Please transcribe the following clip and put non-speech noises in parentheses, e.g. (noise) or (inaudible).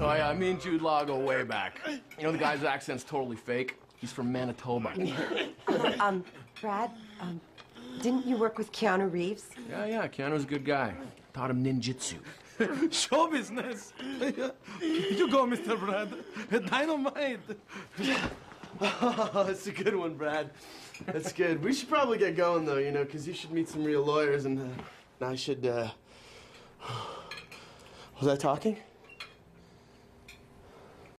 Oh yeah, me and Jude Law go way back. You know the guy's accent's totally fake. He's from Manitoba. (laughs) Um, Brad, um, didn't you work with Keanu Reeves? Yeah, yeah, Keanu's a good guy. Taught him ninjutsu. (laughs) Show business. you go, Mr. Brad. Dynamite. Oh, (laughs) that's a good one, Brad. That's good. We should probably get going, though, you know, because you should meet some real lawyers, and uh, I should, uh... (sighs) Was I talking?